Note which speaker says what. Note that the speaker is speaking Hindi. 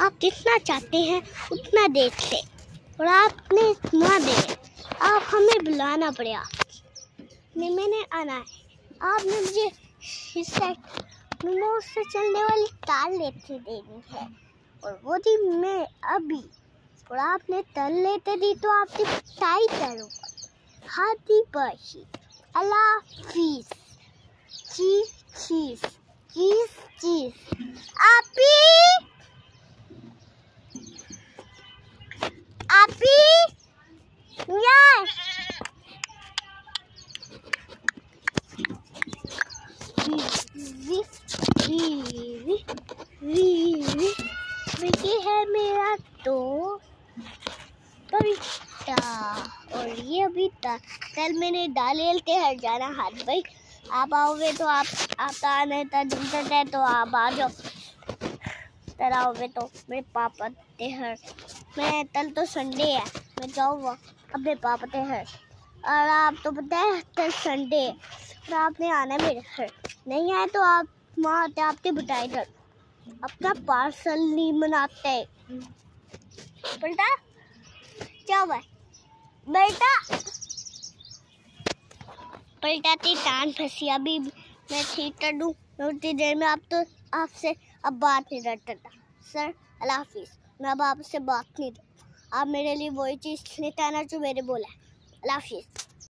Speaker 1: आप जितना चाहते हैं, उतना देख ले। और आपने ना दे। आप हमें बुलाना पड़ेगा नहीं मैंने आना है। आपने मुझे से चलने वाली तार लेते देनी है। और वो थी मैं अभी। और आपने तल लेते दी तो आपकी पिटाई करूँगा हाथी अल्लाह फ़ीस चीज़ चीज़ चीज़ चीज़। आपी आपी वी वी वी वी है मेरा तो पविता और ये अभी कल मैंने डाले के हर जाना हाथ भाई। आप आओगे तो आप आप आने तक है तो आप आ जाओ। तर आओगे तो मेरे पापा ते हर मैं कल तो संडे है, मैं जाऊँगा। अपने पापा ते हर और आप तो पता है, कल संडे है। और आपने आना है मेरे घर। नहीं आए तो आप वहाँ आते, आपके बिठाई कर अपना पार्सल नहीं मनाते। बेटा, क्या हुआ? बेटा पलटाती टान फंसी। अभी मैं ठीक कर दूँ उतनी देर में आप तो आपसे अब बात नहीं करता सर, अल्लाह हाफिज़। मैं अब आपसे बात नहीं करता आप मेरे लिए वही चीज़ नहीं आना जो मेरे बोला la fiesta